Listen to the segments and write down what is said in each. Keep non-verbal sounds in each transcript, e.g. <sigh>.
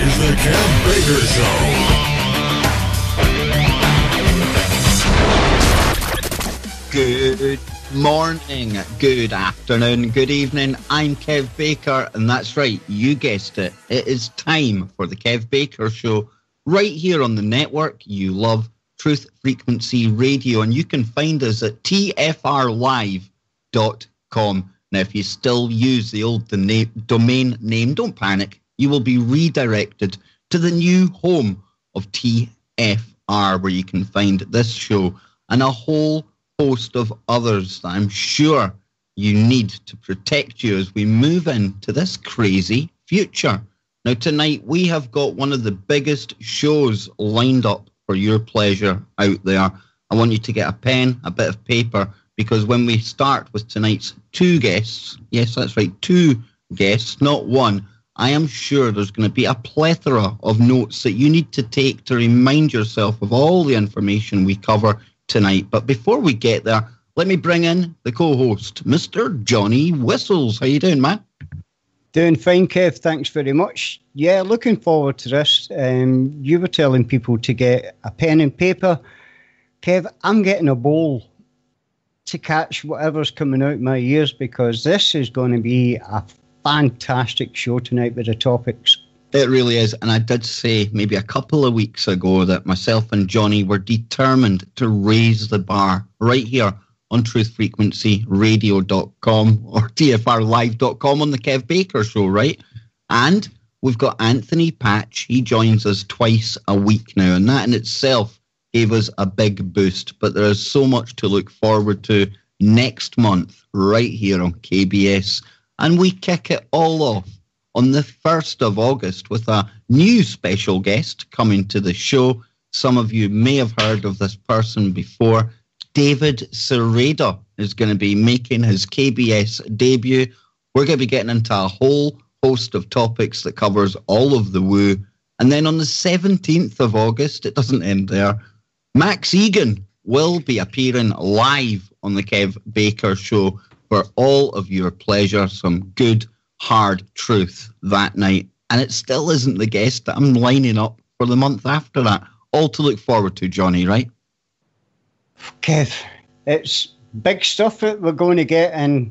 is the Kev Baker Show. Good morning, good afternoon, good evening. I'm Kev Baker, and that's right, you guessed it. It is time for the Kev Baker Show right here on the network you love, Truth Frequency Radio, and you can find us at tfrlive.com. Now, if you still use the old domain name, don't panic. You will be redirected to the new home of TFR, where you can find this show and a whole host of others that I'm sure you need to protect you as we move into this crazy future. Now, tonight we have got one of the biggest shows lined up for your pleasure out there. I want you to get a pen, a bit of paper, because when we start with tonight's two guests, yes, that's right, two guests, not one, I am sure there's going to be a plethora of notes that you need to take to remind yourself of all the information we cover tonight. But before we get there, let me bring in the co-host, Mr. Johnny Whistles. How you doing, man? Doing fine, Kev. Thanks very much. Yeah, looking forward to this. Um, you were telling people to get a pen and paper. Kev, I'm getting a bowl to catch whatever's coming out my ears because this is going to be a fantastic show tonight with the topics it really is. And I did say maybe a couple of weeks ago that myself and Johnny were determined to raise the bar right here on truthfrequencyradio.com <laughs> or tfrlive.com on the Kev Baker show, right? And we've got Anthony Patch. He joins us twice a week now, and that in itself gave us a big boost. But there is so much to look forward to next month, right here on KBS. And we kick it all off on the 1st of August with a new special guest coming to the show. Some of you may have heard of this person before. David Sereda is going to be making his KBS debut. We're going to be getting into a whole host of topics that covers all of the woo. And then on the 17th of August, it doesn't end there, Max Igan will be appearing live on the Kev Baker show for all of your pleasure. Some good hard truth that night. And it still isn't the guest that I'm lining up for the month after that. All to look forward to, Johnny, right? Kev, it's big stuff that we're going to get, and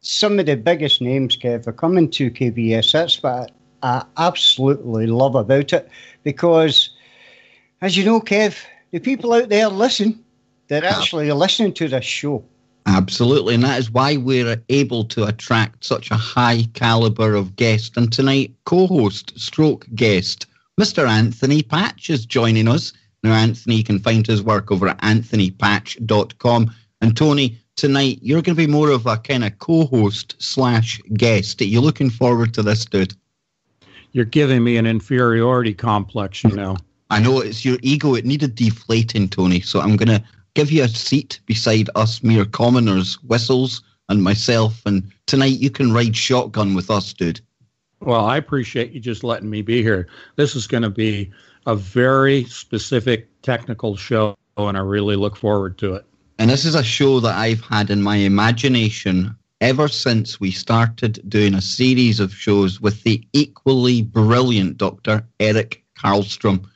some of the biggest names, Kev, are coming to KBS. That's what I absolutely love about it because, as you know, Kev, the people out there listen. They're actually listening to this show. Absolutely, and that is why we're able to attract such a high caliber of guest. And tonight, co-host, stroke guest, Mr. Anthony Patch is joining us. Now, Anthony you can find his work over at anthonypatch.com. And Tony, tonight you're going to be more of a kind of co-host slash guest. Are you looking forward to this, dude? You're giving me an inferiority complex, you know. I know it's your ego. It needed deflating, Tony. So I'm going to give you a seat beside us mere commoners, Whistles, and myself. And tonight you can ride shotgun with us, dude. Well, I appreciate you just letting me be here. This is going to be a very specific technical show, and I really look forward to it. And this is a show that I've had in my imagination ever since we started doing a series of shows with the equally brilliant Dr. Eric Karlstrom.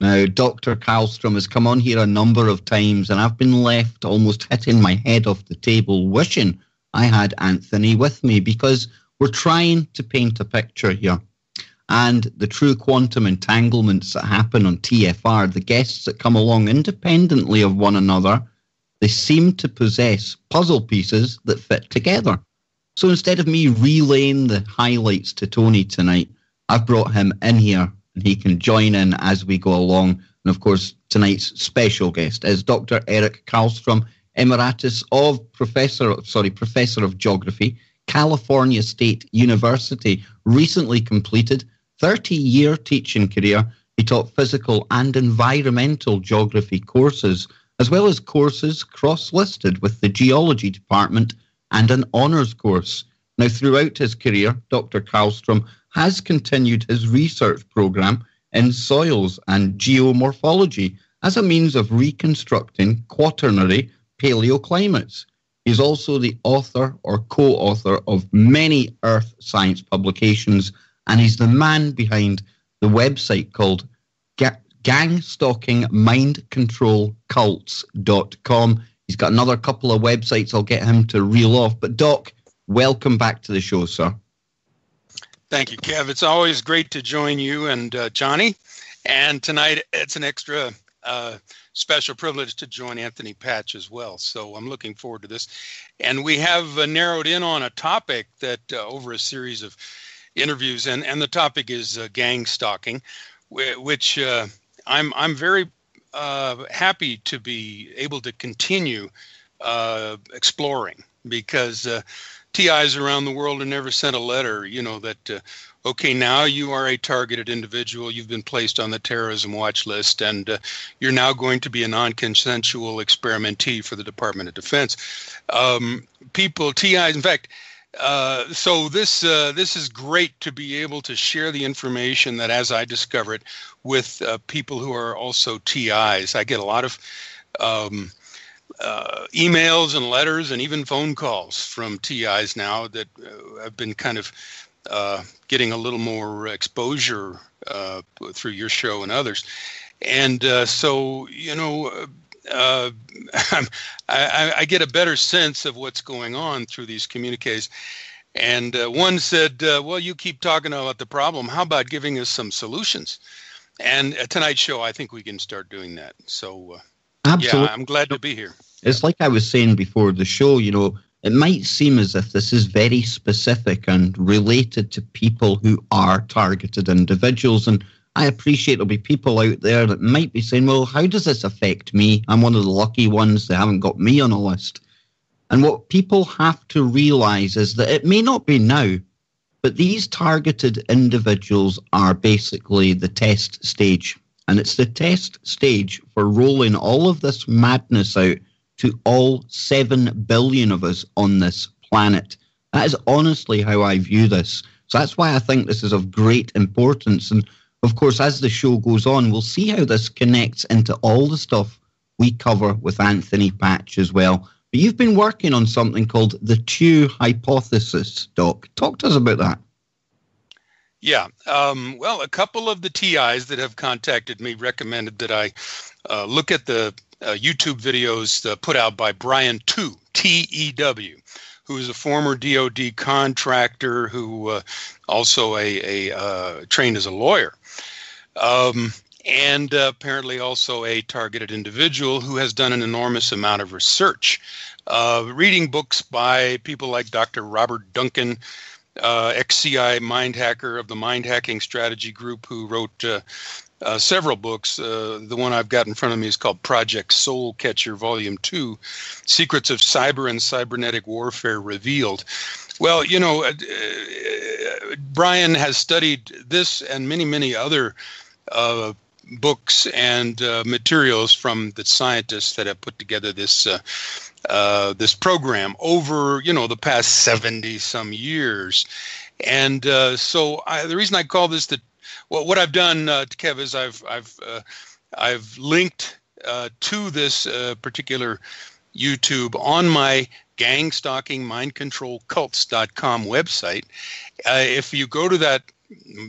Now, Dr. Karlstrom has come on here a number of times, and I've been left almost hitting my head off the table, wishing I had Anthony with me because we're trying to paint a picture here. And the true quantum entanglements that happen on TFR, the guests that come along independently of one another, they seem to possess puzzle pieces that fit together. So instead of me relaying the highlights to Tony tonight, I've brought him in here he can join in as we go along. And of course, tonight's special guest is Dr. Eric Karlstrom, Emeritus of Professor, sorry, Professor of Geography, California State University, recently completed 30-year teaching career. He taught physical and environmental geography courses, as well as courses cross-listed with the geology department and an honours course. Now, throughout his career, Dr. Karlstrom has continued his research program in soils and geomorphology as a means of reconstructing quaternary paleoclimates. He's also the author or co author of many earth science publications, and he's the man behind the website called ga- gangstalkingmindcontrolcults.com. He's got another couple of websites I'll get him to reel off. But, Doc, welcome back to the show, sir. Thank you, Kev. It's always great to join you and uh, Johnny. And tonight it's an extra uh, special privilege to join Anthony Patch as well. So I'm looking forward to this. And we have uh, narrowed in on a topic that uh, over a series of interviews, and, and the topic is uh, gang stalking, which uh, I'm, I'm very happy to be able to continue exploring because TIs around the world have never sent a letter, you know, that, uh, okay, now you are a targeted individual. You've been placed on the terrorism watch list, and uh, you're now going to be a non consensual experimentee for the Department of Defense. Um, people, TIs, in fact, uh, so this uh, this is great to be able to share the information that, as I discover it, with uh, people who are also TIs. I get a lot of um, uh, emails and letters and even phone calls from TIs now that uh, have been kind of uh, getting a little more exposure uh, through your show and others. And uh, so, you know, uh, <laughs> I, I, get a better sense of what's going on through these communiques. And one said, Well, you keep talking about the problem. How about giving us some solutions? And tonight's show, I think we can start doing that. So, Absolutely. Yeah, I'm glad to be here. It's like I was saying before the show, you know, it might seem as if this is very specific and related to people who are targeted individuals. And I appreciate there'll be people out there that might be saying, well, how does this affect me? I'm one of the lucky ones that haven't got me on a list. And what people have to realize is that it may not be now, but these targeted individuals are basically the test stage. And it's the test stage for rolling all of this madness out to all 7 billion of us on this planet. That is honestly how I view this. So that's why I think this is of great importance. And of course, as the show goes on, we'll see how this connects into all the stuff we cover with Anthony Patch as well. But you've been working on something called the Tew hypothesis, Doc. Talk to us about that. Yeah. Um, well, a couple of the TIs that have contacted me recommended that I uh, look at the uh, YouTube videos uh, put out by Brian Tew, T E W, who is a former DoD contractor who uh, also a, a uh, trained as a lawyer. Um, and uh, apparently also a targeted individual who has done an enormous amount of research, uh, reading books by people like Dr. Robert Duncan, ex-CI mind hacker of the Mind Hacking Strategy Group, who wrote uh, several books. Uh, the one I've got in front of me is called Project Soul Catcher, Volume 2 Secrets of Cyber and Cybernetic Warfare Revealed. Well, you know, uh, uh, Brian has studied this and many, many other uh, books and uh, materials from the scientists that have put together this. this program over you know the past 70 some years and so I, the reason i call this the well, what I've done, uh, Kev, is I've I've uh, I've linked uh, to this uh, particular YouTube on my gang stalking mind control cults.com website. Uh, if you go to that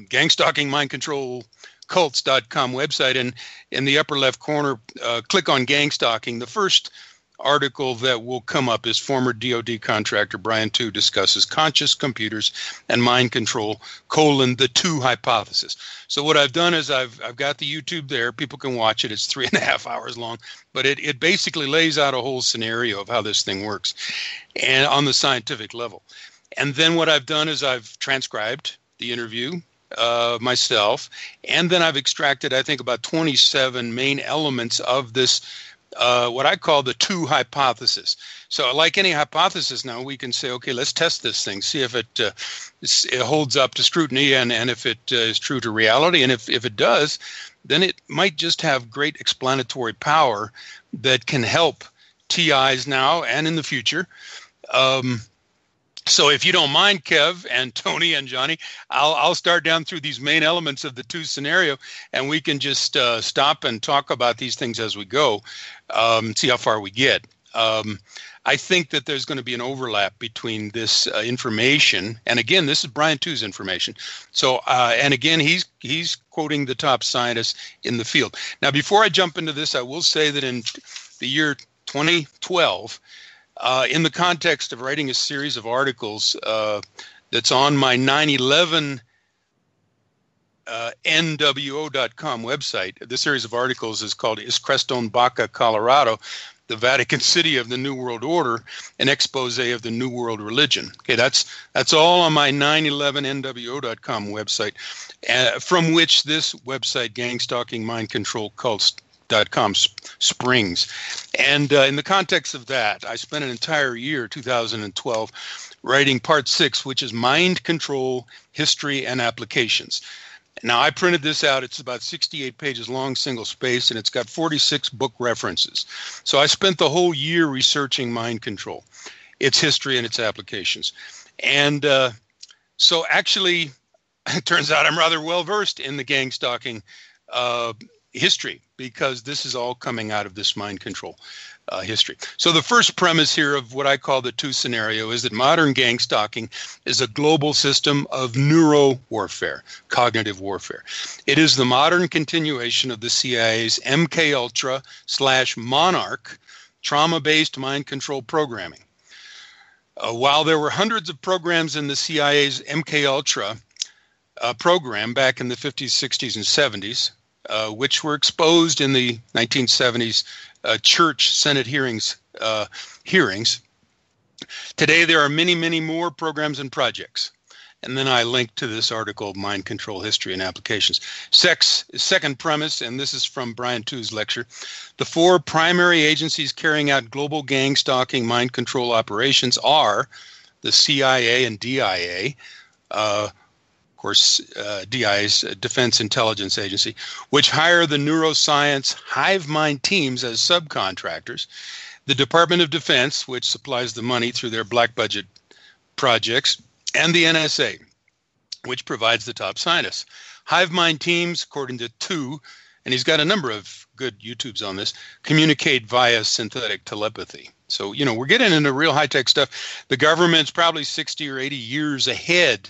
gang stalking mind control cults.com website and in the upper left corner, uh, click on gang stalking. The first article that will come up is former DoD contractor Brian Tew discusses conscious computers and mind control colon the Tew hypothesis. So what I've done is I've I've got the YouTube there. People can watch it. It's three and a half hours long, but it, it basically lays out a whole scenario of how this thing works, and on the scientific level. And then what I've done is I've transcribed the interview uh, myself, and then I've extracted I think about 27 main elements of this uh, what I call the Tew hypothesis. So, like any hypothesis, now we can say, okay, let's test this thing, see if it uh, it holds up to scrutiny, and and if it uh, is true to reality, and if if it does, then it might just have great explanatory power that can help TIs now and in the future. Um, so if you don't mind, Kev and Tony and Johnny, I'll I'll start down through these main elements of the Tew scenario, and we can just uh, stop and talk about these things as we go, um, see how far we get. Um, I think that there's going to be an overlap between this uh, information, and again, this is Brian Tew's information. So, uh, and again, he's he's quoting the top scientists in the field. Now, before I jump into this, I will say that in the year 2012, uh, in the context of writing a series of articles uh, that's on my 9/11 uh, NWO.com website. This series of articles is called Is Crestone Baca, Colorado, the Vatican City of the New World Order, an expose of the New World Religion. Okay, that's that's all on my 911NWO.com website, uh, from which this website, Gang Stalking Mind Control Cults. Com springs. And uh, in the context of that, I spent an entire year, 2012, writing part six, which is mind control, history, and applications. Now, I printed this out. It's about 68 pages long, single space, and it's got 46 book references. So I spent the whole year researching mind control, its history, and its applications. And uh, so actually, <laughs> it turns out I'm rather well versed in the gang stalking uh, history because this is all coming out of this mind control uh, history. So the first premise here of what I call the Tew scenario is that modern gang stalking is a global system of neuro warfare, cognitive warfare. It is the modern continuation of the CIA's MK Ultra slash Monarch trauma-based mind control programming. Uh, while there were hundreds of programs in the CIA's MK Ultra uh, program back in the 50s, 60s, and 70s, uh, which were exposed in the 1970s uh, church Senate hearings. Uh, hearings. Today, there are many, many more programs and projects. And then I link to this article, Mind Control History and Applications. Sex, second premise, and this is from Brian Tew's lecture. The four primary agencies carrying out global gang stalking mind control operations are the CIA and DIA, uh, course, uh, DI's Defense Intelligence Agency, which hire the neuroscience hive mind teams as subcontractors. The Department of Defense, which supplies the money through their black budget projects, and the NSA, which provides the top scientists. Hive mind teams, according to Tew, and he's got a number of good YouTubes on this, communicate via synthetic telepathy. So, you know, we're getting into real high tech stuff. The government's probably 60 or 80 years ahead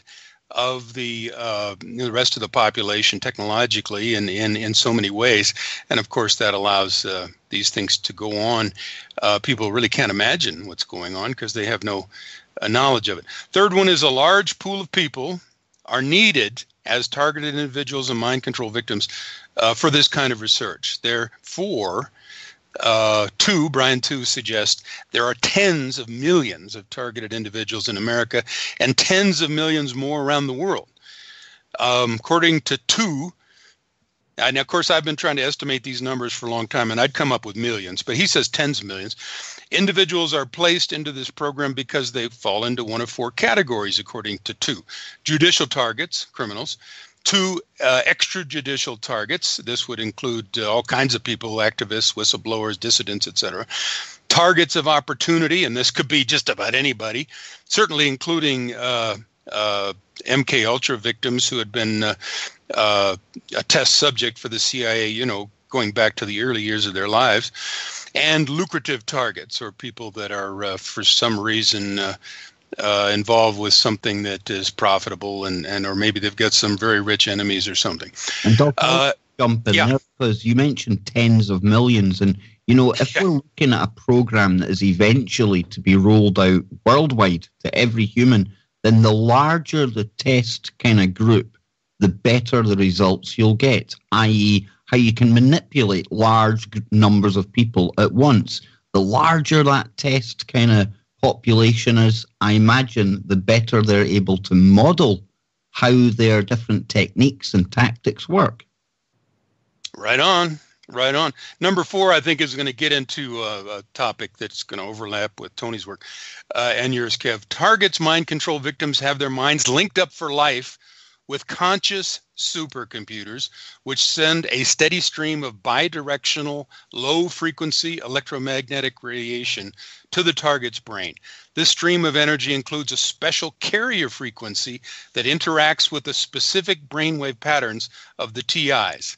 of the uh, the rest of the population technologically and in, in so many ways. And of course, that allows uh, these things to go on. Uh, people really can't imagine what's going on because they have no uh, knowledge of it. Third one is a large pool of people are needed as targeted individuals and mind control victims uh, for this kind of research. Therefore, uh, Tew, Brian Tew suggests there are tens of millions of targeted individuals in America and tens of millions more around the world. Um, according to Tew, and of course, I've been trying to estimate these numbers for a long time, and I'd come up with millions, but he says tens of millions. Individuals are placed into this program because they fall into one of four categories, according to Tew: judicial targets, criminals, two uh, extrajudicial targets. This would include uh, all kinds of people, activists, whistleblowers, dissidents, etc. Targets of opportunity, and this could be just about anybody, certainly including uh, uh MK Ultra victims who had been uh, uh, a test subject for the CIA, you know, going back to the early years of their lives, and lucrative targets or people that are, for some reason, uh, involved with something that is profitable and, and or maybe they've got some very rich enemies or something. And Doc, uh, jump in yeah. there because you mentioned tens of millions and you know if yeah. we're looking at a program that is eventually to be rolled out worldwide to every human then the larger the test kind of group the better the results you'll get i.e how you can manipulate large numbers of people at once the larger that test kind of population is, I imagine the better they're able to model how their different techniques and tactics work. Right on. Right on. Number four, I think, is going to get into a, a topic that's going to overlap with Tony's work uh, and yours, Kev. Targets mind control victims have their minds linked up for life with conscious supercomputers, which send a steady stream of bidirectional, low frequency electromagnetic radiation to the target's brain. This stream of energy includes a special carrier frequency that interacts with the specific brainwave patterns of the TIs.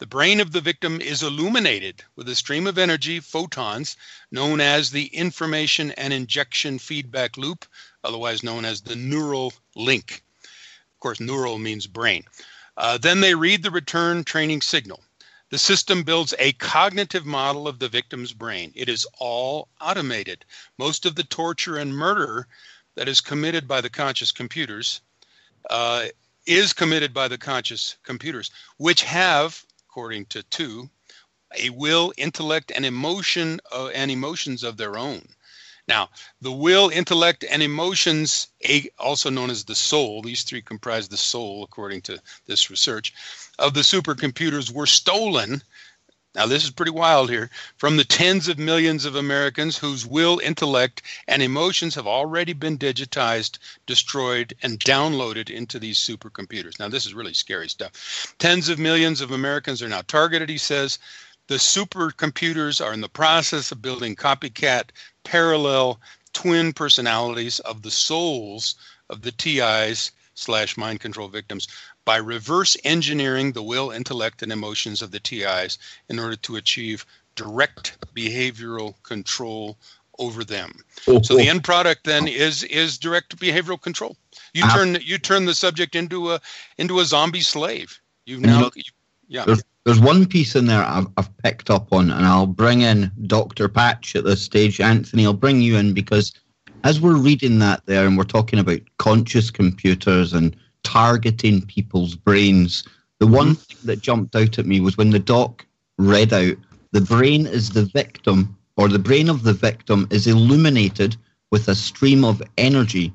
The brain of the victim is illuminated with a stream of energy, photons, known as the information and injection feedback loop, otherwise known as the neural link. Course, neural means brain. Uh, then they read the return training signal. The system builds a cognitive model of the victim's brain. It is all automated. Most of the torture and murder that is committed by the conscious computers uh, is committed by the conscious computers, which have, according to Tew, a will, intellect, and emotion uh, and emotions of their own. Now, the will, intellect, and emotions, also known as the soul, these three comprise the soul, according to this research, of the supercomputers were stolen. Now, this is pretty wild here from the tens of millions of Americans whose will, intellect, and emotions have already been digitized, destroyed, and downloaded into these supercomputers. Now, this is really scary stuff. Tens of millions of Americans are now targeted, he says. The supercomputers are in the process of building copycat parallel twin personalities of the souls of the TIs slash mind control victims by reverse engineering the will, intellect, and emotions of the TIs in order to achieve direct behavioral control over them. Oh, So the oh. end product then is is direct behavioral control. You Ah. turn you turn the subject into a into a zombie slave. You've you now know- yeah. There's, there's one piece in there I've, I've picked up on, and I'll bring in Dr. Patch at this stage. Anthony, I'll bring you in because as we're reading that there and we're talking about conscious computers and targeting people's brains, the one mm-hmm. thing that jumped out at me was when the doc read out the brain is the victim, or the brain of the victim is illuminated with a stream of energy,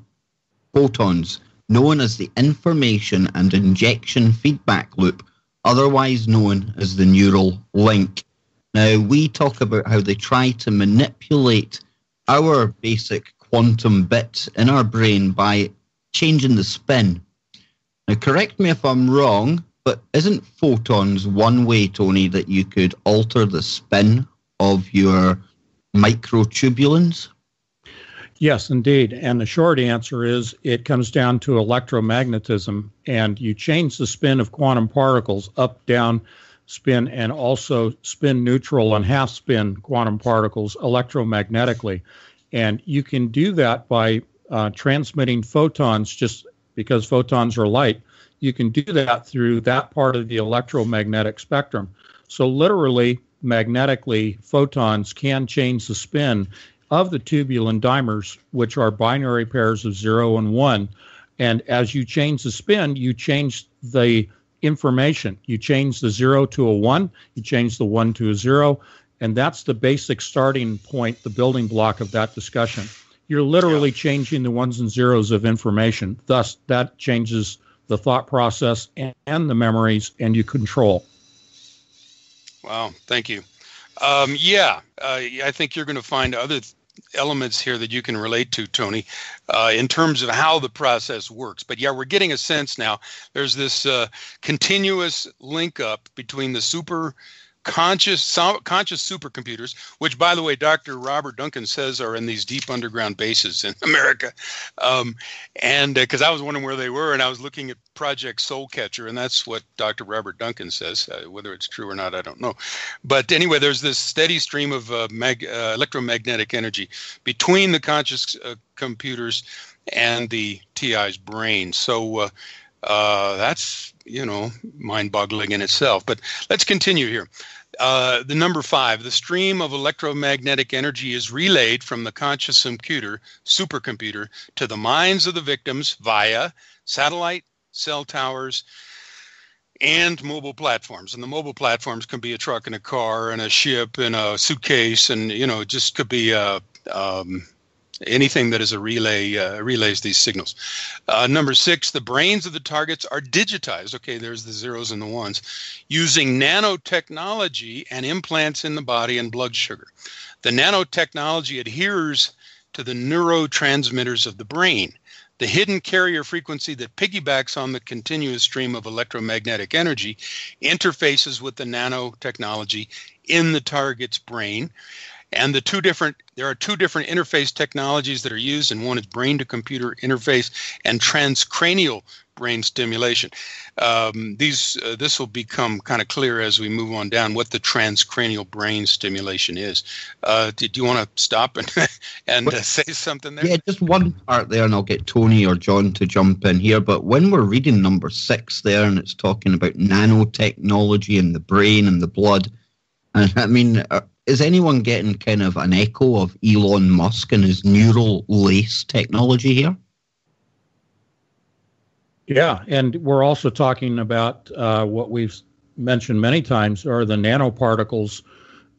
photons, known as the information and injection feedback loop otherwise known as the neural link. Now, we talk about how they try to manipulate our basic quantum bit in our brain by changing the spin. Now, correct me if I'm wrong, but isn't photons one way, Tony, that you could alter the spin of your microtubulins? Yes, indeed. And the short answer is it comes down to electromagnetism, and you change the spin of quantum particles up, down, spin, and also spin neutral and half spin quantum particles electromagnetically. And you can do that by uh, transmitting photons just because photons are light. You can do that through that part of the electromagnetic spectrum. So, literally, magnetically, photons can change the spin of the tubulin dimers, which are binary pairs of zero and one. And as you change the spin, you change the information. You change the zero to a one, you change the one to a zero. And that's the basic starting point, the building block of that discussion. You're literally changing the ones and zeros of information. Thus, that changes the thought process and, and the memories, and you control. Wow, thank you. Um, yeah, uh, I think you're going to find other th- elements here that you can relate to, Tony, uh, in terms of how the process works. But yeah, we're getting a sense now. There's this uh, continuous link up between the super conscious so- conscious supercomputers, which, by the way, Dr. Robert Duncan says are in these deep underground bases in <laughs> America. Um, and because I was wondering where they were, and I was looking at Project Soul Catcher, and that's what Dr. Robert Duncan says. Uh, whether it's true or not, I don't know. But anyway, there's this steady stream of uh, mag- uh, electromagnetic energy between the conscious uh, computers and the TI's brain. So uh, that's you know mind-boggling in itself. But let's continue here. Uh, the number five, the stream of electromagnetic energy is relayed from the conscious computer, supercomputer, to the minds of the victims via satellite, cell towers, and mobile platforms. And the mobile platforms can be a truck and a car and a ship and a suitcase, and you know, just could be a, um, anything that is a relay uh, relays these signals. Uh, number six, the brains of the targets are digitized. Okay, there's the zeros and the ones, using nanotechnology and implants in the body and blood sugar. The nanotechnology adheres to the neurotransmitters of the brain. The hidden carrier frequency that piggybacks on the continuous stream of electromagnetic energy interfaces with the nanotechnology in the target's brain. And the two different there are two different interface technologies that are used, and one is brain to computer interface and transcranial brain stimulation. Um, these uh, this will become kind of clear as we move on down what the transcranial brain stimulation is. Uh, did you want to stop and <laughs> and uh, say something there? Yeah, just one part there, and I'll get Tony or John to jump in here. But when we're reading number six there, and it's talking about nanotechnology and the brain and the blood, and <laughs> I mean, uh, is anyone getting kind of an echo of Elon Musk and his neural lace technology here? Yeah, and we're also talking about uh, what we've mentioned many times are the nanoparticles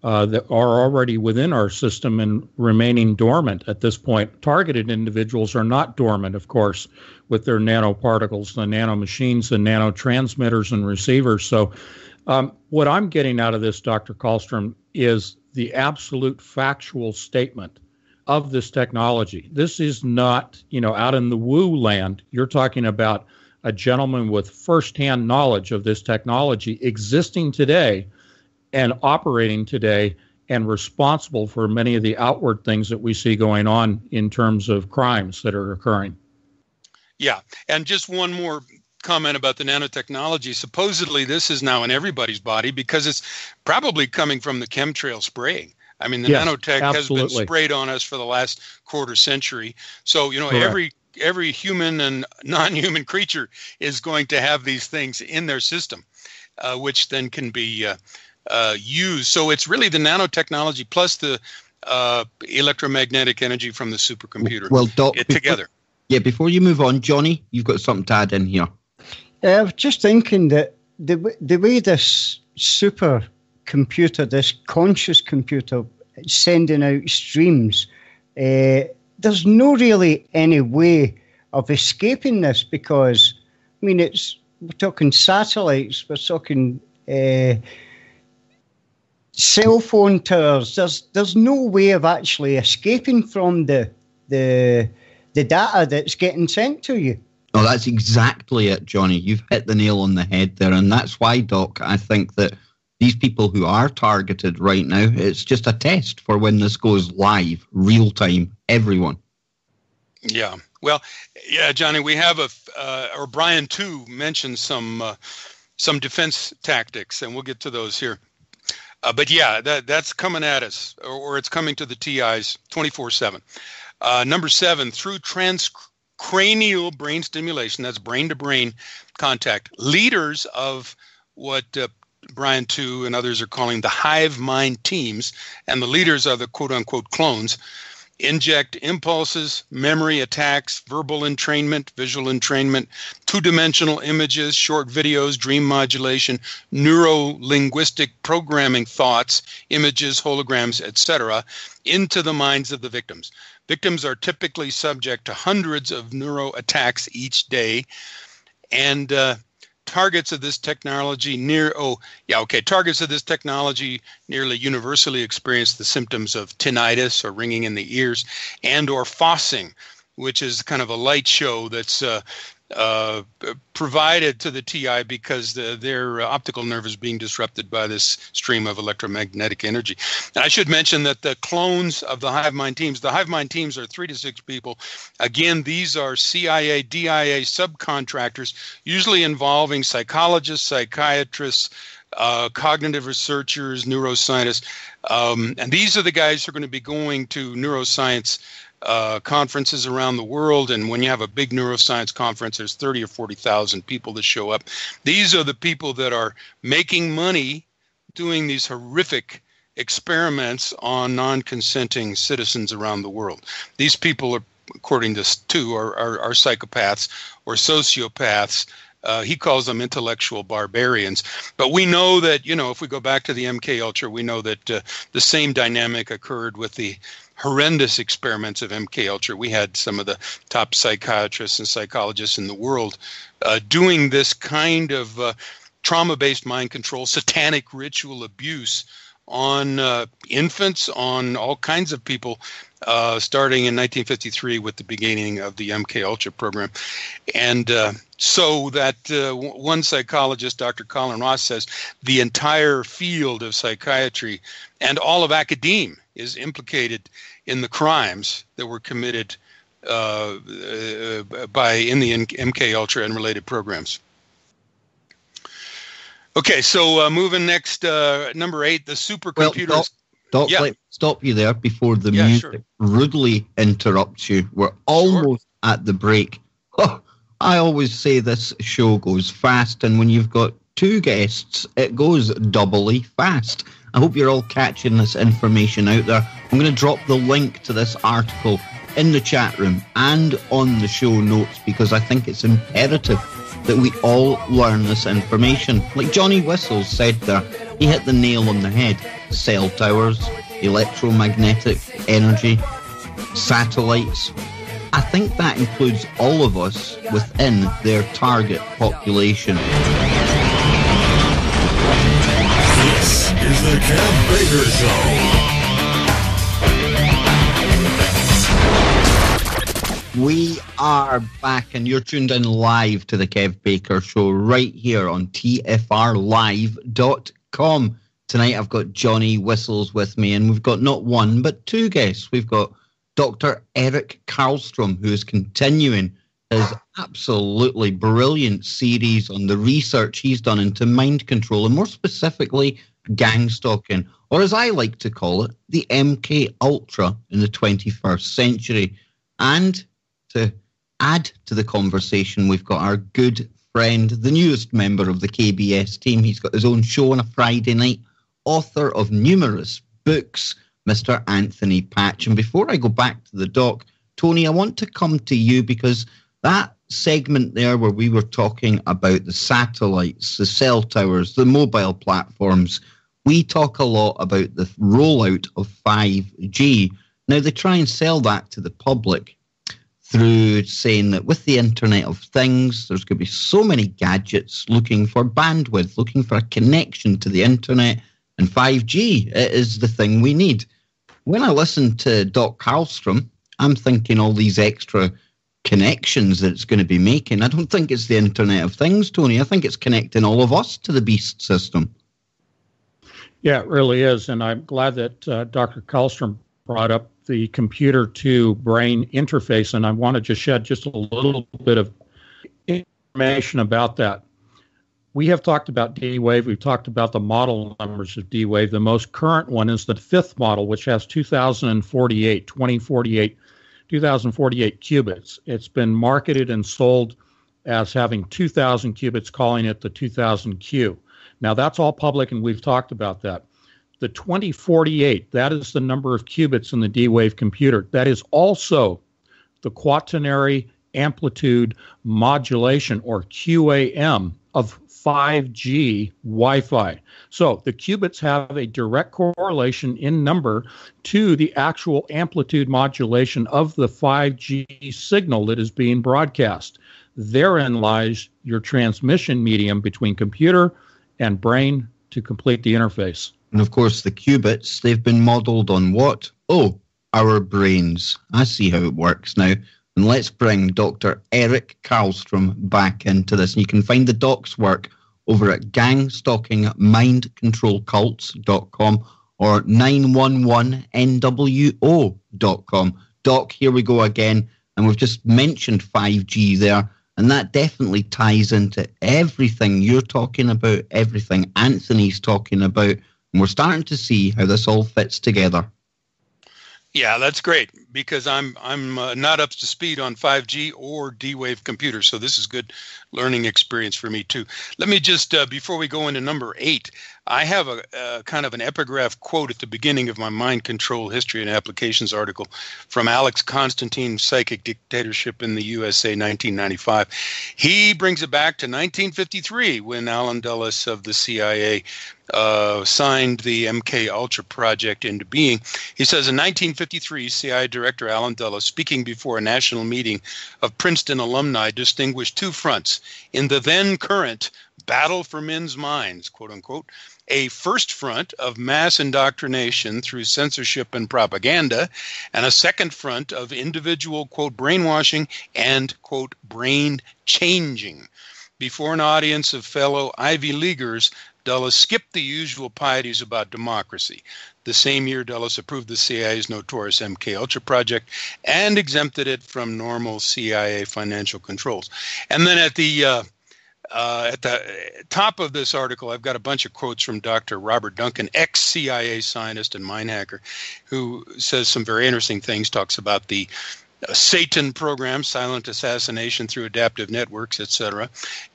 uh, that are already within our system and remaining dormant at this point. Targeted individuals are not dormant, of course, with their nanoparticles, the nanomachines, the nanotransmitters and receivers. So, um, what I'm getting out of this, Dr. Karlstrom, is the absolute factual statement of this technology. This is not, you know, out in the woo land. You're talking about a gentleman with firsthand knowledge of this technology existing today and operating today and responsible for many of the outward things that we see going on in terms of crimes that are occurring. Yeah, and just one more comment about the nanotechnology. Supposedly, this is now in everybody's body because it's probably coming from the chemtrail spraying. I mean, the yes, nanotech absolutely. has been sprayed on us for the last quarter century. So, you know, Correct. every every human and non-human creature is going to have these things in their system, uh, which then can be uh, uh, used. So it's really the nanotechnology plus the uh, electromagnetic energy from the supercomputer Well, Doc, before- together. Yeah, before you move on, Johnny, you've got something to add in here. Uh, I was just thinking that the the way this super computer, this conscious computer, sending out streams, uh, there's no really any way of escaping this because, I mean, it's we're talking satellites, we're talking uh, cell phone towers. There's there's no way of actually escaping from the the the data that's getting sent to you. No, that's exactly it, Johnny. You've hit the nail on the head there. And that's why, Doc, I think that these people who are targeted right now, it's just a test for when this goes live, real time, everyone. Yeah. Well, yeah, Johnny, we have a, uh, or Brian Tew mentioned some, uh, some defense tactics, and we'll get to those here. Uh, but yeah, that that's coming at us, or, or it's coming to the TIs 24/7. Uh, number seven, through transcranial brain stimulation, that's brain to brain contact, leaders of what uh, Brian Tew and others are calling the hive mind teams, and the leaders are the quote unquote clones inject impulses, memory attacks, verbal entrainment, visual entrainment, two dimensional images, short videos, dream modulation, neuro linguistic programming thoughts, images, holograms, etc., into the minds of the victims. Victims are typically subject to hundreds of neuro attacks each day. And uh, targets of this technology near oh yeah okay targets of this technology nearly universally experience the symptoms of tinnitus or ringing in the ears and or fossing which is kind of a light show that's uh, uh, provided to the TI because the, their optical nerve is being disrupted by this stream of electromagnetic energy. And I should mention that the clones of the hive mind teams, the hive mind teams are three to six people. Again, these are CIA, DIA subcontractors, usually involving psychologists, psychiatrists, uh, cognitive researchers, neuroscientists. Um, and these are the guys who are going to be going to neuroscience uh, conferences around the world. And when you have a big neuroscience conference, there's 30 or 40,000 people that show up. These are the people that are making money doing these horrific experiments on non consenting citizens around the world. These people are, according to Stu, are, are, are psychopaths or sociopaths. Uh, he calls them intellectual barbarians. But we know that, you know, if we go back to the MK Ultra, we know that uh, the same dynamic occurred with the horrendous experiments of MK Ultra. We had some of the top psychiatrists and psychologists in the world uh, doing this kind of uh, trauma-based mind control, satanic ritual abuse on uh, infants, on all kinds of people, uh, starting in 1953 with the beginning of the MK Ultra program, and uh, so that uh, one psychologist, Dr. Colin Ross, says the entire field of psychiatry and all of academia is implicated in the crimes that were committed uh, uh, by in the MK Ultra and related programs. Okay, so uh, moving next, uh, number eight, the supercomputers. Well, Doc, yeah. let stop you there before the yeah, music sure. rudely interrupts you. We're almost sure. at the break. <laughs> Oh, I always say this show goes fast, and when you've got two guests, it goes doubly fast. I hope you're all catching this information out there. I'm going to drop the link to this article in the chat room and on the show notes because I think it's imperative that we all learn this information. Like Johnny Whistles said there, he hit the nail on the head. Cell towers, electromagnetic energy, satellites. I think that includes all of us within their target population. The Kev Baker Show. We are back, and you're tuned in live to the Kev Baker Show right here on TFRLive.com. Tonight, I've got Johnny Whistles with me, and we've got not one, but two guests. We've got Dr. Eric Karlstrom, who is continuing his absolutely brilliant series on the research he's done into mind control, and more specifically, gang stalking, or as I like to call it, the MK Ultra in the 21st century. And to add to the conversation, we've got our good friend, the newest member of the KBS team. He's got his own show on a Friday night, author of numerous books, Mr. Anthony Patch. And before I go back to the doc, Tony, I want to come to you because that segment there where we were talking about the satellites, the cell towers, the mobile platforms, we talk a lot about the rollout of 5G. Now, they try and sell that to the public through saying that with the Internet of Things, there's going to be so many gadgets looking for bandwidth, looking for a connection to the Internet, and 5G is the thing we need. When I listen to Doc Karlstrom, I'm thinking all these extra connections that it's going to be making. I don't think it's the Internet of Things, Tony. I think it's connecting all of us to the beast system. Yeah, it really is. And I'm glad that uh, Dr. Karlstrom brought up the computer to brain interface, and I want to just shed just a little bit of information about that. We have talked about D Wave. We've talked about the model numbers of D Wave. The most current one is the fifth model, which has 2048, 2048, 2048 qubits. It's been marketed and sold as having 2,000 qubits, calling it the 2000Q. Now, that's all public, and we've talked about that the 2048, that is the number of qubits in the D Wave computer. That is also the quaternary amplitude modulation, or QAM, of 5G Wi Fi. So the qubits have a direct correlation in number to the actual amplitude modulation of the 5G signal that is being broadcast. Therein lies your transmission medium between computer and brain to complete the interface. And of course, the qubits, they've been modeled on what? Oh, our brains. I see how it works now. And let's bring Dr. Eric Karlstrom back into this. And you can find the doc's work over at gangstalkingmindcontrolcults.com or 911nwo.com. Doc, here we go again. And we've just mentioned 5G there. And that definitely ties into everything you're talking about, everything Anthony's talking about and we're starting to see how this all fits together. Yeah, that's great because I'm I'm uh, not up to speed on 5G or D-Wave computers, so this is good learning experience for me too. Let me just uh, before we go into number eight, I have a, a, kind of an epigraph quote at the beginning of my mind control history and applications article from Alex Constantine, Psychic Dictatorship in the USA, 1995. He brings it back to 1953 when Allen Dulles of the CIA uh, signed the MK Ultra project into being. He says in 1953, CIA Director Allen Dulles, speaking before a national meeting of Princeton alumni, distinguished two fronts in the then current battle for men's minds, quote unquote, a first front of mass indoctrination through censorship and propaganda, and a second front of individual, quote, brainwashing and, quote, brain changing. Before an audience of fellow Ivy Leaguers, Dulles skipped the usual pieties about democracy. The same year, Dulles approved the CIA's notorious MK Ultra project and exempted it from normal CIA financial controls. And then at the uh, uh, at the top of this article, I've got a bunch of quotes from Dr. Robert Duncan, ex CIA scientist and mind hacker, who says some very interesting things, talks about the uh, Satan program, silent assassination through adaptive networks, etc.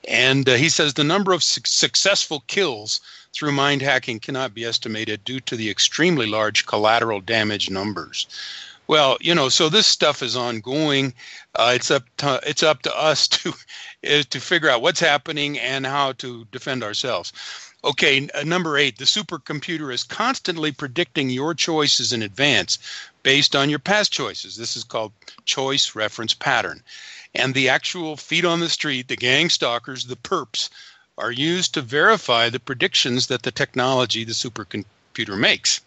And uh, he says the number of su- successful kills through mind hacking cannot be estimated due to the extremely large collateral damage numbers. Well, you know, so this stuff is ongoing. Uh, it's up to it's up to us <laughs> to to figure out what's happening and how to defend ourselves. Okay, uh, number eight, the supercomputer is constantly predicting your choices in advance based on your past choices. This is called choice reference pattern. And the actual feet on the street, the gang stalkers, the perps, are used to verify the predictions that the technology, the supercomputer, makes,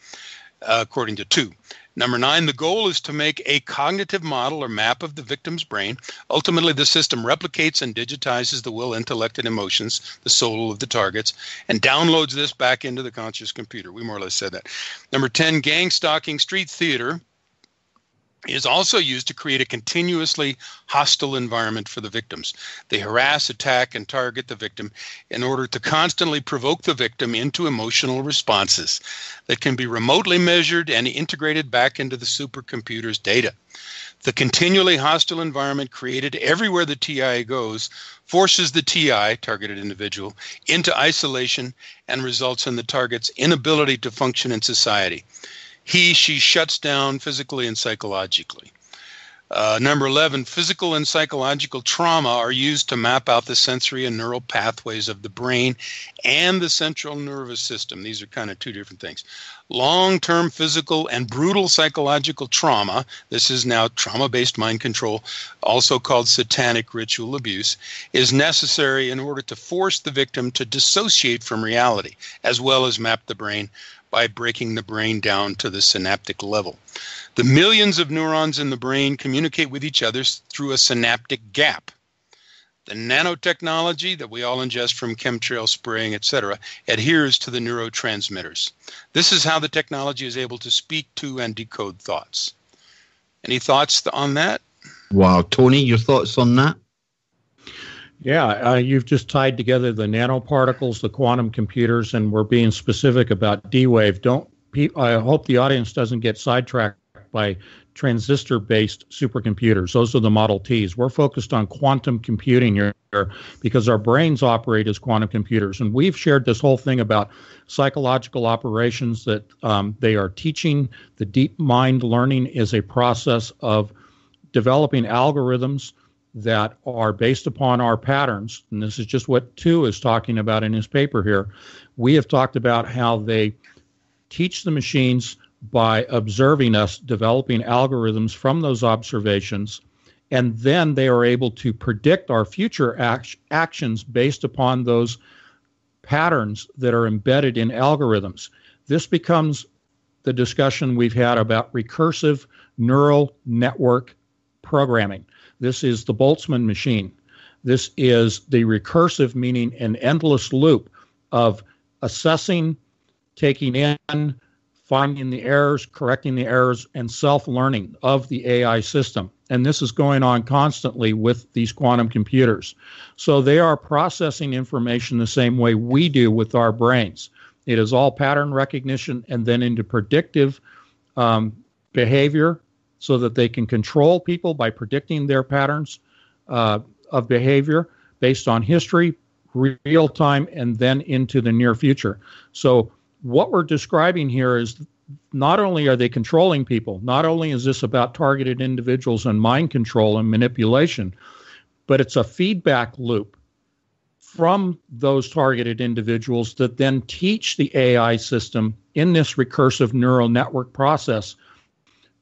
uh, according to Tew. Number nine, the goal is to make a cognitive model or map of the victim's brain. Ultimately, the system replicates and digitizes the will, intellect, and emotions, the soul of the targets, and downloads this back into the conscious computer. We more or less said that. Number 10, gang stalking street theater is also used to create a continuously hostile environment for the victims. They harass, attack, and target the victim in order to constantly provoke the victim into emotional responses that can be remotely measured and integrated back into the supercomputer's data. The continually hostile environment created everywhere the TI goes forces the TI, targeted individual, into isolation and results in the target's inability to function in society he, she shuts down physically and psychologically. Uh, number 11, physical and psychological trauma are used to map out the sensory and neural pathways of the brain and the central nervous system. These are kind of two different things. Long term physical and brutal psychological trauma, this is now trauma based mind control, also called satanic ritual abuse, is necessary in order to force the victim to dissociate from reality, as well as map the brain by breaking the brain down to the synaptic level. The millions of neurons in the brain communicate with each other through a synaptic gap. The nanotechnology that we all ingest from chemtrail spraying, etc., adheres to the neurotransmitters. This is how the technology is able to speak to and decode thoughts. Any thoughts on that? Wow, Tony, your thoughts on that? Yeah, uh, you've just tied together the nanoparticles, the quantum computers, and we're being specific about D-Wave. Don't I hope the audience doesn't get sidetracked by transistor-based supercomputers. Those are the Model Ts. We're focused on quantum computing here because our brains operate as quantum computers, and we've shared this whole thing about psychological operations that um, they are teaching. The deep mind learning is a process of developing algorithms that are based upon our patterns, and this is just what Tew is talking about in his paper here. We have talked about how they teach the machines by observing us, developing algorithms from those observations, and then they are able to predict our future act- actions based upon those patterns that are embedded in algorithms. This becomes the discussion we've had about recursive neural network programming. This is the Boltzmann machine. This is the recursive, meaning an endless loop of assessing, taking in, finding the errors, correcting the errors, and self learning of the AI system. And this is going on constantly with these quantum computers. So they are processing information the same way we do with our brains. It is all pattern recognition and then into predictive um, behavior so that they can control people by predicting their patterns uh, of behavior based on history, real time, and then into the near future. So, what we're describing here is not only are they controlling people, not only is this about targeted individuals and mind control and manipulation, but it's a feedback loop from those targeted individuals that then teach the AI system in this recursive neural network process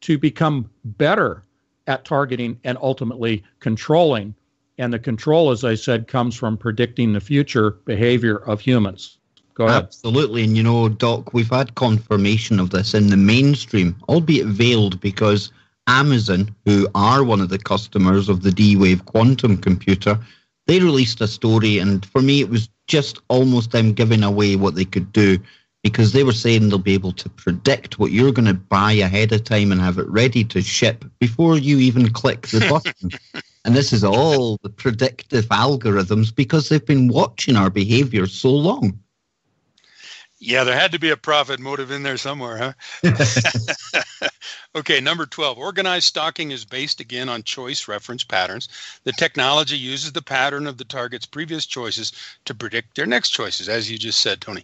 to become better at targeting and ultimately controlling. And the control, as I said, comes from predicting the future behavior of humans. Go ahead. Absolutely. And you know, Doc, we've had confirmation of this in the mainstream, albeit veiled because Amazon, who are one of the customers of the D Wave quantum computer, they released a story, and for me, it was just almost them giving away what they could do because they were saying they'll be able to predict what you're going to buy ahead of time and have it ready to ship before you even click the <laughs> button. and this is all the predictive algorithms because they've been watching our behavior so long. Yeah, there had to be a profit motive in there somewhere, huh? <laughs> okay, number 12. Organized stalking is based again on choice reference patterns. The technology uses the pattern of the target's previous choices to predict their next choices, as you just said, Tony.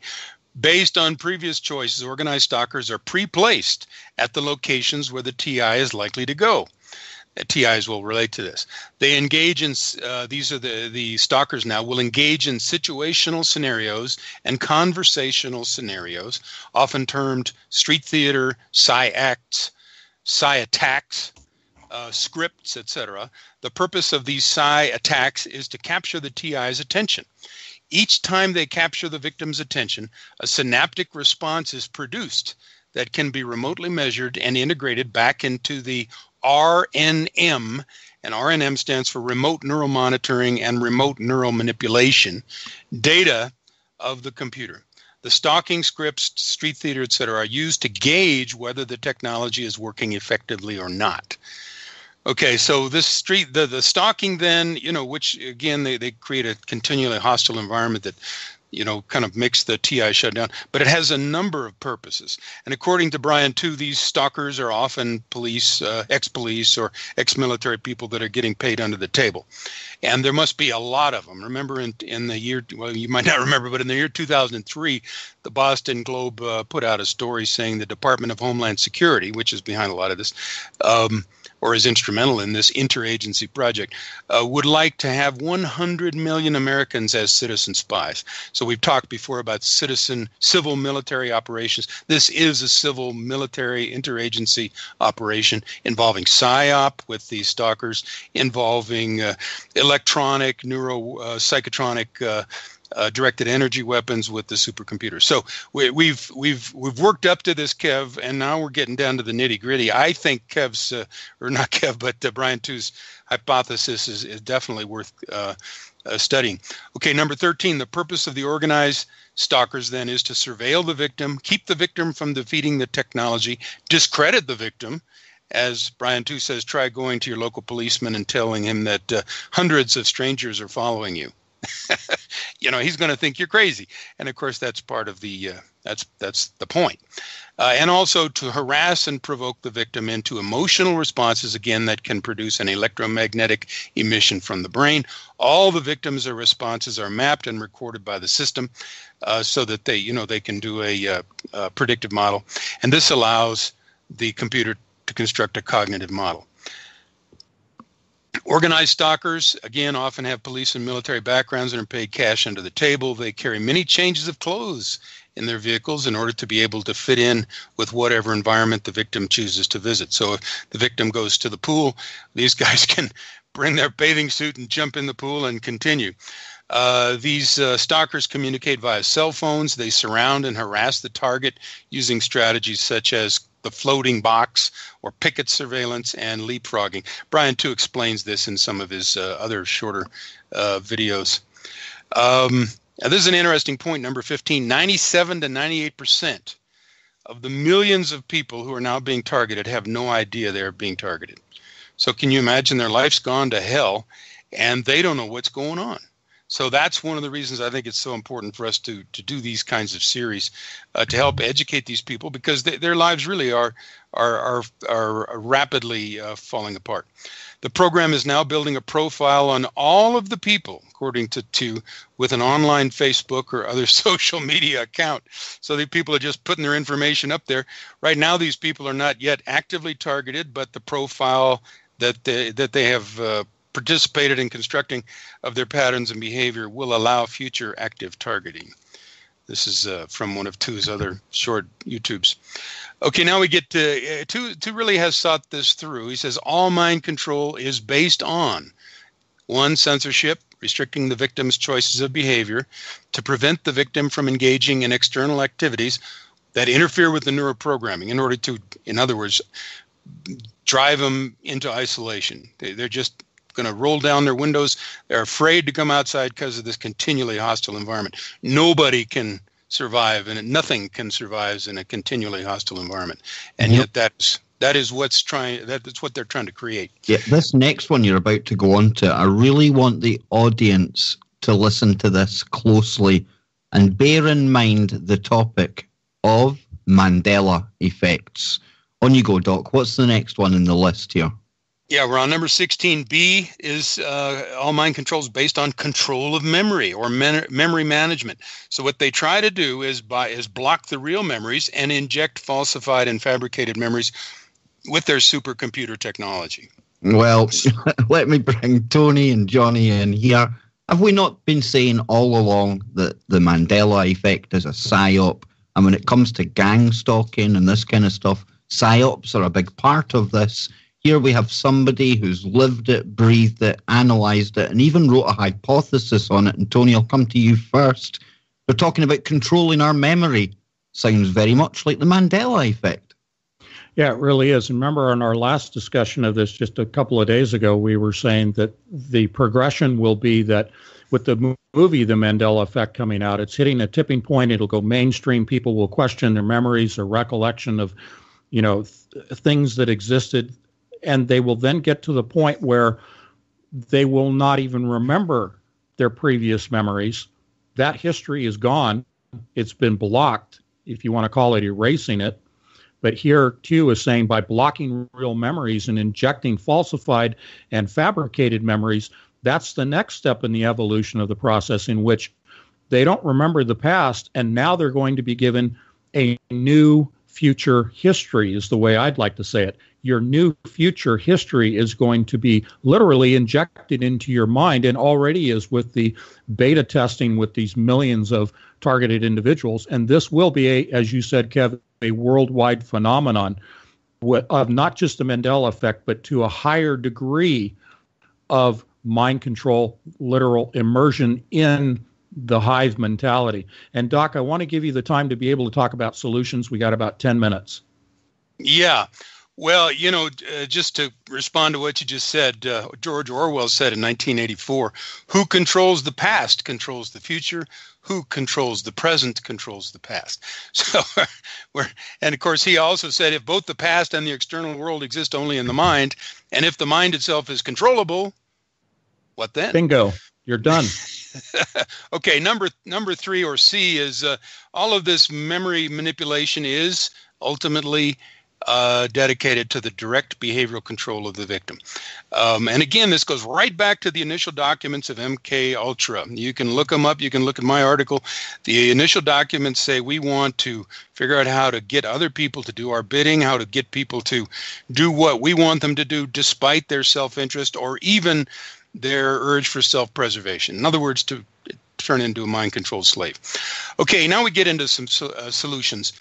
Based on previous choices, organized stalkers are pre placed at the locations where the TI is likely to go. TIs will relate to this. They engage in uh, these are the the stalkers now will engage in situational scenarios and conversational scenarios, often termed street theater, psi acts, psi attacks, uh, scripts, etc. The purpose of these psi attacks is to capture the TI's attention. Each time they capture the victim's attention, a synaptic response is produced that can be remotely measured and integrated back into the RNM, and RNM stands for Remote Neural Monitoring and Remote Neural Manipulation, data of the computer. The stalking scripts, street theater, etc., are used to gauge whether the technology is working effectively or not. Okay, so this street, the, the stalking then, you know, which again, they, they create a continually hostile environment that you know, kind of makes the TI shut down. But it has a number of purposes. And according to Brian, Tew, these stalkers are often police, uh, ex-police, or ex-military people that are getting paid under the table. And there must be a lot of them. Remember, in in the year, well, you might not <laughs> remember, but in the year 2003, the Boston Globe uh, put out a story saying the Department of Homeland Security, which is behind a lot of this. Um, or is instrumental in this interagency project, uh, would like to have 100 million Americans as citizen spies. So we've talked before about citizen civil military operations. This is a civil military interagency operation involving PSYOP with these stalkers, involving uh, electronic, neuro, uh, psychotronic uh, directed energy weapons with the supercomputer. So we, have we've we've we've worked up to this, Kev, and now we're getting down to the nitty gritty. I think Kev's uh, or not Kev, but uh, Brian Tew's hypothesis is, is definitely worth uh, uh, studying. Okay, number thirteen. The purpose of the organized stalkers then is to surveil the victim, keep the victim from defeating the technology, discredit the victim as Brian Tew says, try going to your local policeman and telling him that uh, hundreds of strangers are following you. <laughs> you know he's going to think you're crazy. And of course that's part of the uh, that's that's the point. Uh, and also to harass and provoke the victim into emotional responses again that can produce an electromagnetic emission from the brain. All the victims or responses are mapped and recorded by the system uh, so that they you know they can do a, a uh, predictive model. And this allows the computer to construct a cognitive model Organized stalkers, again, often have police and military backgrounds and are paid cash under the table. They carry many changes of clothes in their vehicles in order to be able to fit in with whatever environment the victim chooses to visit. So if the victim goes to the pool, these <laughs> guys can bring their bathing suit and jump in the pool and continue. Uh, these uh, stalkers communicate via cell phones. They surround and harass the target using strategies such as the floating box or picket surveillance and leapfrogging. Brian, Tew, explains this in some of his uh, other shorter uh, videos. Um, this is an interesting point, number 15 97 to 98% of the millions of people who are now being targeted have no idea they're being targeted. So, can you imagine their life's gone to hell and they don't know what's going on? So that's one of the reasons I think it's so important for us to to do these kinds of series uh, to help educate these people because they, their lives really are are are, are rapidly uh, falling apart. The program is now building a profile on all of the people, according to Tew, with an online Facebook or other <laughs> social media account. So the people are just putting their information up there. Right now, these people are not yet actively targeted, but the profile that they, that they have uh, participated in constructing of their patterns and behavior will allow future active targeting. This is uh, from one of Tew's other short YouTubes. Okay, now we get to uh, Tew. Tew really has thought this through. He says all mind control is based on one censorship, restricting the victim's choices of behavior to prevent the victim from engaging in external activities that interfere with the neuroprogramming in order to, in other words, drive them into isolation. They, they're just going to roll down their windows. They're afraid to come outside because of this continually hostile environment. Nobody can survive, and nothing can survive in a continually hostile environment. And yep. yet, that's that is what's trying. That's what they're trying to create. Yeah, this next one you're about to go on to, I really want the audience to listen to this closely and bear in mind the topic of Mandela effects. On you go, Doc. What's the next one in the list here? Yeah, we're on number 16B is uh, all mind controls based on control of memory or men- memory management. So what they try to do is by is block the real memories and inject falsified and fabricated memories with their supercomputer technology. Well, <laughs> let me bring Tony and Johnny in here. Have we not been saying all along that the Mandela effect is a psyop? And when it comes to gang stalking and this kind of stuff, psyops are a big part of this. Here we have somebody who's lived it, breathed it, analysed it, and even wrote a hypothesis on it. And Tony, I'll come to you first. They're talking about controlling our memory. Sounds very much like the Mandela effect. Yeah, it really is. Remember, in our last discussion of this just a couple of days ago, we were saying that the progression will be that with the movie The Mandela Effect coming out, it's hitting a tipping point. It'll go mainstream. People will question their memories or recollection of, you know, th- things that existed and they will then get to the point where they will not even remember their previous memories. That history is gone. It's been blocked, if you want to call it erasing it. But here, Tew, is saying by blocking real memories and injecting falsified and fabricated memories, that's the next step in the evolution of the process in which they don't remember the past, and now they're going to be given a new future history, is the way I'd like to say it your new future history is going to be literally injected into your mind and already is with the beta testing with these millions of targeted individuals. And this will be, a, as you said, Kev, a worldwide phenomenon of not just the Mandela effect, but to a higher degree of mind control, literal immersion in the hive mentality. And Doc, I want to give you the time to be able to talk about solutions. We got about 10 minutes. Yeah. Well, you know, uh, just to respond to what you just said, uh, George Orwell said in 1984 who controls the past controls the future. Who controls the present controls the past. <laughs> So, we're, and of course, he also said if both the past and the external world exist only in the mind, and if the mind itself is controllable, what then? Bingo. You're done. <laughs> <laughs> okay, number number three or C is uh, all of this memory manipulation is ultimately uh, dedicated to the direct behavioral control of the victim. Um, and again, this goes right back to the initial documents of MK Ultra. You can look them up. You can look at my article. The initial documents say we want to figure out how to get other people to do our bidding, how to get people to do what we want them to do, despite their self-interest or even their urge for self-preservation. In other words, to turn into a mind-controlled slave. Okay, now we get into some uh, solutions.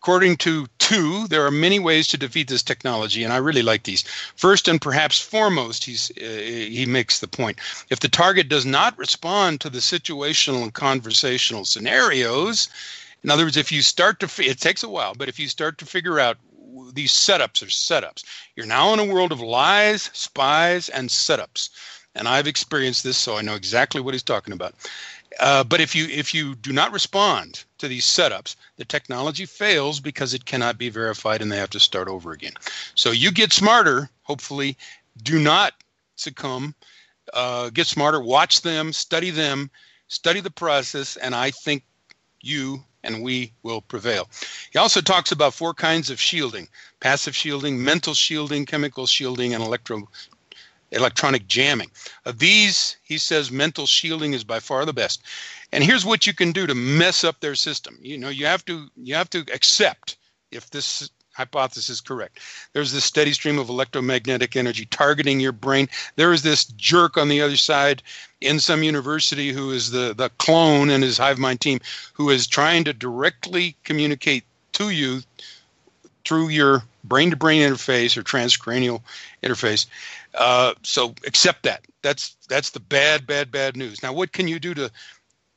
According to Tew, there are many ways to defeat this technology, and I really like these. First and perhaps foremost, he's, uh, he makes the point if the target does not respond to the situational and conversational scenarios, in other words, if you start to, it takes a while, but if you start to figure out these setups are setups, you're now in a world of lies, spies, and setups. And I've experienced this, so I know exactly what he's talking about. Uh, but if you if you do not respond to these setups, the technology fails because it cannot be verified and they have to start over again. So you get smarter. Hopefully, do not succumb. Uh, get smarter. Watch them. Study them. Study the process, and I think you and we will prevail. He also talks about four kinds of shielding passive shielding, mental shielding, chemical shielding, and electro electronic jamming. Of these, he says mental shielding is by far the best. And here's what you can do to mess up their system. You know, you have to you have to accept if this hypothesis is correct. There's this steady stream of electromagnetic energy targeting your brain. There is this jerk on the other side in some university who is the, the clone in his hive mind team who is trying to directly communicate to you through your brain to brain interface or transcranial interface. Uh, so accept that. That's that's the bad, bad, bad news. Now, what can you do to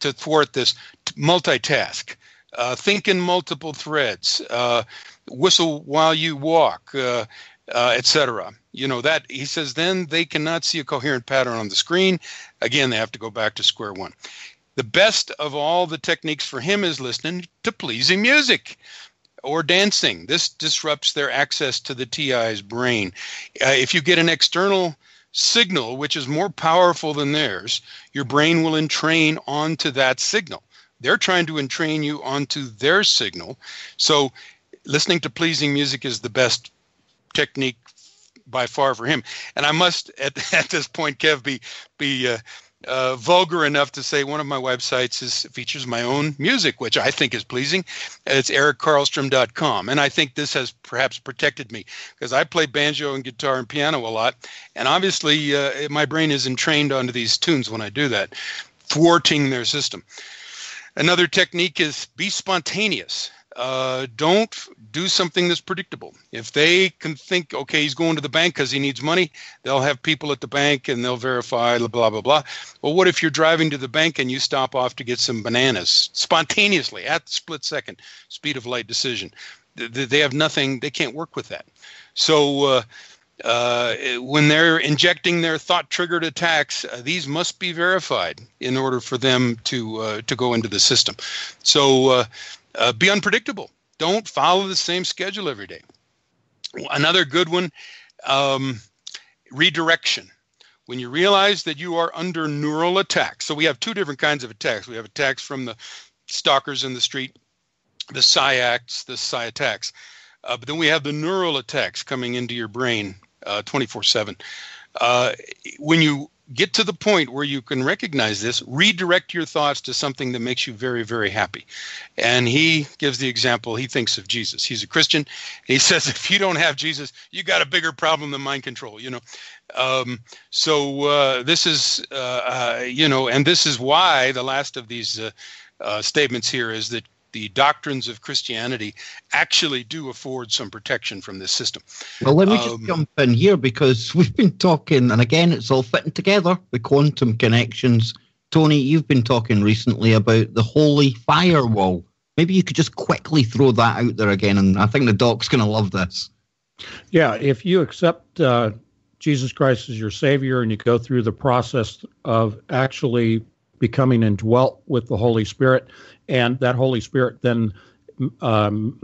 to thwart this? Multitask. Uh, think in multiple threads. Uh, whistle while you walk. Uh, uh, etc. You know that he says then they cannot see a coherent pattern on the screen. Again, they have to go back to square one. The best of all the techniques for him is listening to pleasing music or dancing. This disrupts their access to the TI's brain. Uh, if you get an external signal which is more powerful than theirs, your brain will entrain onto that signal. They're trying to entrain you onto their signal. So listening to pleasing music is the best technique by far for him. And I must <laughs> at, at this point, Kev, be be uh, uh, vulgar enough to say one of my websites is features my own music, which I think is pleasing. It's erickarlstrom.com, and I think this has perhaps protected me because I play banjo and guitar and piano a lot, and obviously uh, my brain is entrained onto these tunes when I do that, thwarting their system. Another technique is be spontaneous uh, don't do something that's predictable. If they can think, okay, he's going to the bank because he needs money, they'll have people at the bank and they'll verify, blah, blah, blah. Well, what if you're driving to the bank and you stop off to get some bananas spontaneously at the split second, speed of light decision? They have nothing, they can't work with that. So, uh, uh, when they're injecting their thought triggered attacks, uh, these must be verified in order for them to uh, to go into the system. So uh, uh, be unpredictable. Don't follow the same schedule every day. Another good one um, redirection. When you realize that you are under neural attack, so we have two different kinds of attacks. We have attacks from the stalkers in the street, the psi acts, the psi attacks. Uh, but then we have the neural attacks coming into your brain uh, 24 uh, 7. When you get to the point where you can recognize this, redirect your thoughts to something that makes you very, very happy. And he gives the example, he thinks of Jesus. He's a Christian. He <laughs> says, if you don't have Jesus, you got a bigger problem than mind control, you know. Um, so uh, this is, uh, uh, you know, and this is why the last of these uh, uh, statements here is that the doctrines of Christianity actually do afford some protection from this system. Well, let me um, just jump in here because <laughs> we've been talking, and again, it's all fitting together the quantum connections. Tony, you've been talking recently about the holy firewall. Maybe you could just quickly throw that out there again, and I think the doc's going to love this. Yeah, if you accept uh, Jesus Christ as your Savior and you go through the process of actually becoming indwelt with the Holy Spirit, and that Holy Spirit then um,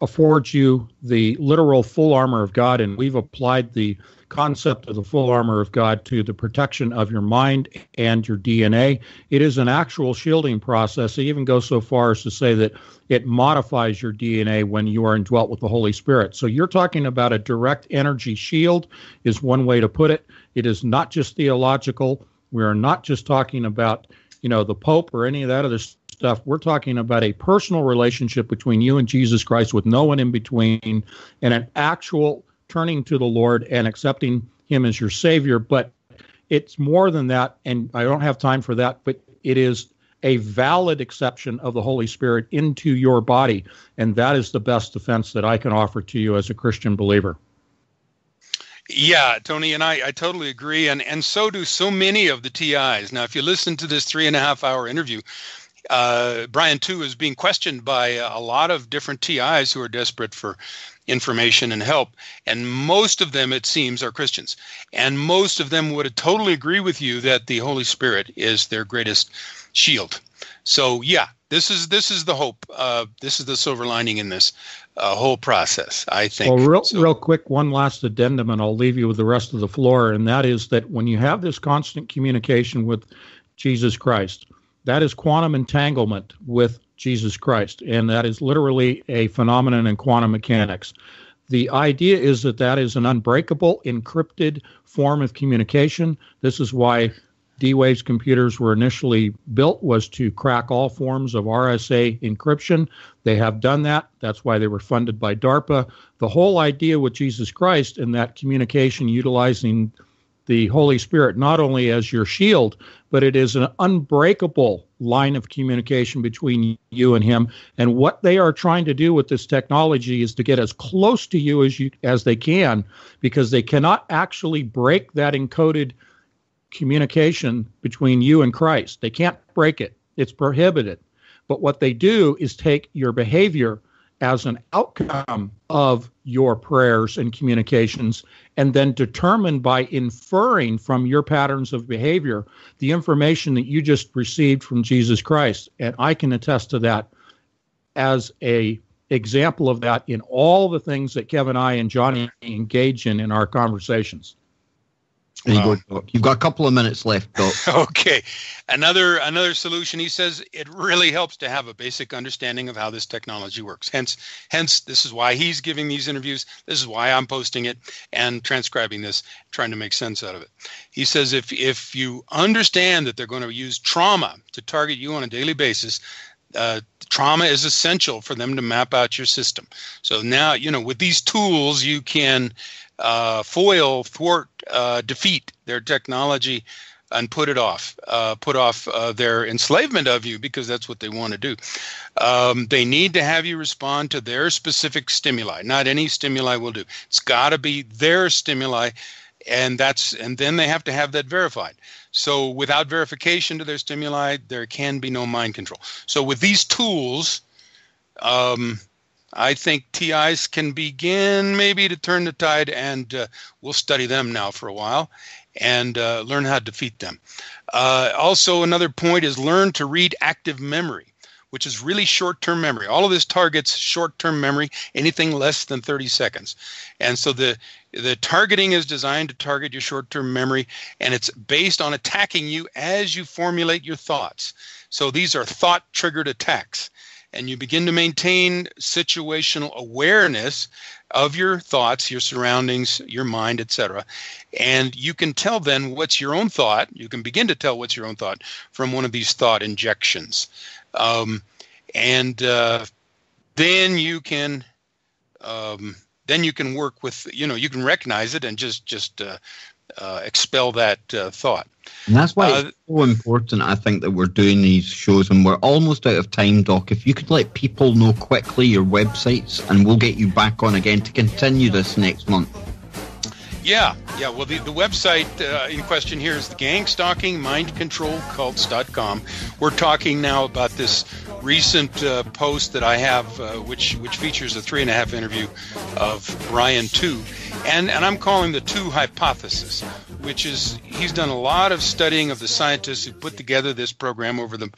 affords you the literal full armor of God. And we've applied the concept of the full armor of God to the protection of your mind and your DNA. It is an actual shielding process. It even goes so far as to say that it modifies your DNA when you are indwelt with the Holy Spirit. So you're talking about a direct energy shield, is one way to put it. It is not just theological. We are not just talking about, you know, the Pope or any of that other stuff. We're talking about a personal relationship between you and Jesus Christ with no one in between and an actual turning to the Lord and accepting him as your savior. But it's more than that. And I don't have time for that, but it is a valid exception of the Holy Spirit into your body. And that is the best defense that I can offer to you as a Christian believer. Yeah, Tony, and I, I totally agree. And, and so do so many of the TIs. Now, if you listen to this three and a half hour interview, uh, Brian Tew is being questioned by a lot of different TIs who are desperate for information and help, and most of them, it seems, are Christians, and most of them would totally agree with you that the Holy Spirit is their greatest shield. So yeah, this is this is the hope. Uh, this is the silver lining in this uh, whole process. I think. Well, real so, real quick, one last addendum, and I'll leave you with the rest of the floor, and that is that when you have this constant communication with Jesus Christ that is quantum entanglement with Jesus Christ, and that is literally a phenomenon in quantum mechanics. The idea is that that is an unbreakable, encrypted form of communication. This is why D-Wave's computers were initially built was to crack all forms of RSA encryption. They have done that. That's why they were funded by DARPA. The whole idea with Jesus Christ and that communication utilizing the Holy Spirit not only as your shield, but it is an unbreakable line of communication between you and him. And what they are trying to do with this technology is to get as close to you as you as they can, because they cannot actually break that encoded communication between you and Christ. They can't break it. It's prohibited. But what they do is take your behavior as an outcome of your prayers and communications, and then determine by inferring from your patterns of behavior the information that you just received from Jesus Christ. And I can attest to that as a example of that in all the things that Kevin, I, and Johnny engage in in our conversations. You go, you've got a couple of minutes left, Doc. <laughs> okay. Another another solution. He says it really helps to have a basic understanding of how this technology works. Hence hence this is why he's giving these interviews. This is why i'm posting it and transcribing this trying to make sense out of it. He says if if you understand that they're going to use trauma to target you on a daily basis uh, trauma is essential for them to map out your system. So now you know with these tools you can uh, foil thwart uh, defeat their technology and put it off, uh, put off uh, their enslavement of you because that's what they want to do. Um, they need to have you respond to their specific stimuli. Not any stimuli will do. It's got to be their stimuli, and that's and then they have to have that verified. So without verification to their stimuli, there can be no mind control. So with these tools. Um, I think TIs can begin maybe to turn the tide, and uh, we'll study them now for a while and uh, learn how to defeat them. Uh, also, another point is learn to read active memory, which is really short term memory. All of this targets short term memory, anything less than 30 seconds. And so the the targeting is designed to target your short term memory, and it's based on attacking you as you formulate your thoughts. So these are thought triggered attacks and you begin to maintain situational awareness of your thoughts, your surroundings, your mind, etc. And you can tell then what's your own thought. You can begin to tell what's your own thought from one of these thought injections. Um, and uh, then you can um, then you can work with you know you can recognize it and just just uh, uh, expel that uh, thought. And that's why it's uh, so important, I think, that we're doing these shows and we're almost out of time, Doc. If you could let people know quickly your websites and we'll get you back on again to continue this next month. Yeah, yeah. Well, the, the website uh, in question here is the gangstalking mindcontrolcults.com. We're talking now about this recent uh, post that I have, uh, which which features a three and a half interview of Brian Tew, and and I'm calling the Tew hypothesis, which is he's done a lot of studying of the scientists who put together this program over the